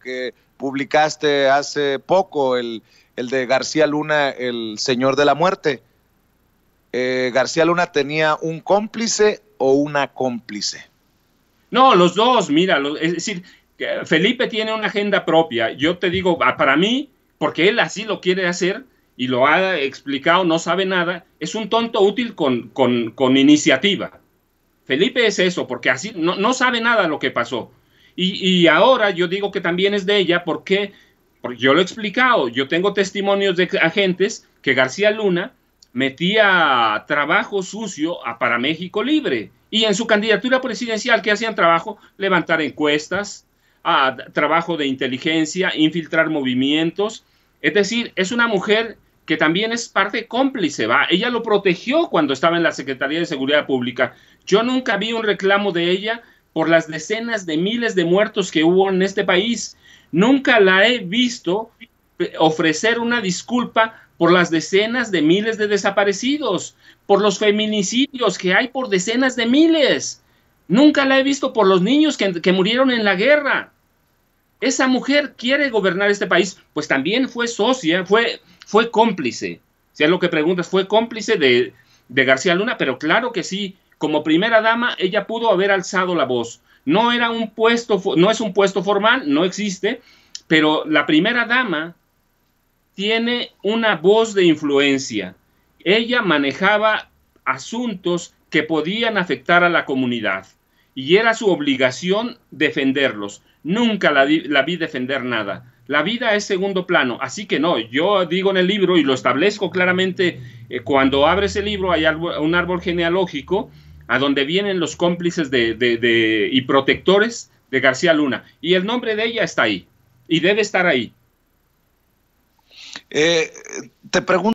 que publicaste hace poco, el, el de García Luna, el Señor de la Muerte. Eh, García Luna tenía un cómplice o una cómplice. No, los dos, mira, es decir, Felipe tiene una agenda propia. Yo te digo, ah, para mí, porque él así lo quiere hacer y lo ha explicado, no sabe nada, es un tonto útil con, con, con iniciativa. Felipe es eso, porque así no, no sabe nada lo que pasó. Y, y, ahora yo digo que también es de ella, porque, yo lo he explicado, yo tengo testimonios de agentes que García Luna metía trabajo sucio a para México Libre. Y en su candidatura presidencial, que hacían trabajo? Levantar encuestas, a, trabajo de inteligencia, infiltrar movimientos. Es decir, es una mujer que también es parte cómplice, ¿va? Ella lo protegió cuando estaba en la Secretaría de Seguridad Pública. Yo nunca vi un reclamo de ella por las decenas de miles de muertos que hubo en este país. Nunca la he visto ofrecer una disculpa por las decenas de miles de desaparecidos, por los feminicidios que hay por decenas de miles. Nunca la he visto por los niños que, que, murieron en la guerra. Esa mujer quiere gobernar este país, pues también fue socia, fue, fue cómplice. Si es lo que preguntas, fue cómplice de, de García Luna, pero claro que sí, como primera dama, ella pudo haber alzado la voz. No era un puesto, no es un puesto formal, no existe, pero la primera dama tiene una voz de influencia. Ella manejaba asuntos que podían afectar a la comunidad y era su obligación defenderlos. Nunca la, vi defender nada. La vida es segundo plano, así que no, yo digo en el libro y lo establezco claramente, eh, cuando abres el libro hay un árbol genealógico a donde vienen los cómplices de, y protectores de García Luna. Y el nombre de ella está ahí, y debe estar ahí. Eh, te pregunto.